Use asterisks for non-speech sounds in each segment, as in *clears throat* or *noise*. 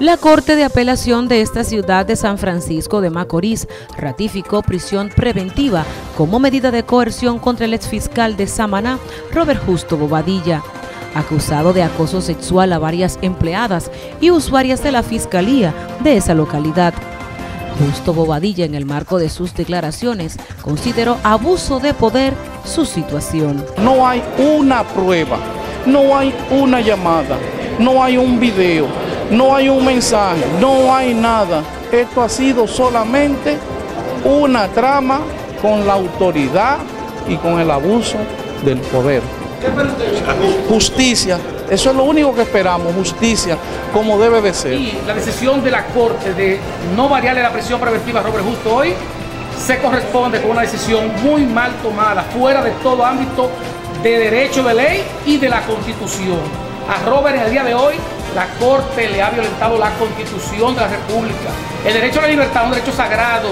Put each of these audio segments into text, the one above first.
La Corte de Apelación de esta ciudad de San Francisco de Macorís ratificó prisión preventiva como medida de coerción contra el exfiscal de Samaná, Robert Justo Bobadilla, acusado de acoso sexual a varias empleadas y usuarias de la Fiscalía de esa localidad. Justo Bobadilla, en el marco de sus declaraciones, consideró abuso de poder su situación. No hay una prueba, no hay una llamada, no hay un video no hay un mensaje, no hay nada. Esto ha sido solamente una trama con la autoridad y con el abuso del poder. Justicia, eso es lo único que esperamos, justicia, como debe de ser. Y la decisión de la Corte de no variarle la presión preventiva a Robert Justo hoy se corresponde con una decisión muy mal tomada, fuera de todo ámbito de derecho de ley y de la Constitución. A Robert en el día de hoy la Corte le ha violentado la Constitución de la República. El derecho a la libertad es un derecho sagrado.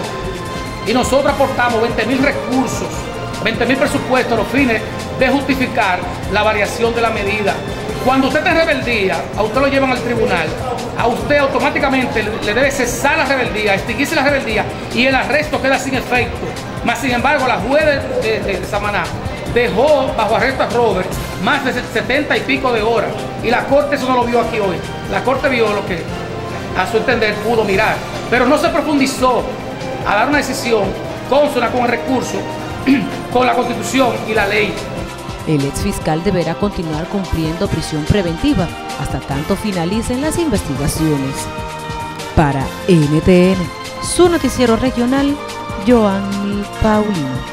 Y nosotros aportamos 20 mil recursos, 20 mil presupuestos a los fines de justificar la variación de la medida. Cuando usted está rebeldía, a usted lo llevan al tribunal, a usted automáticamente le debe cesar la rebeldía, extinguirse la rebeldía y el arresto queda sin efecto. Mas, sin embargo, la juez de, de Samaná dejó bajo arresto a Robert más de 70 y pico de horas. Y la Corte eso no lo vio aquí hoy. La Corte vio lo que a su entender pudo mirar. Pero no se profundizó a dar una decisión consona con el recurso, *clears throat* con la Constitución y la ley. El ex fiscal deberá continuar cumpliendo prisión preventiva hasta tanto finalicen las investigaciones. Para NTN, su noticiero regional, Joanny Paulino.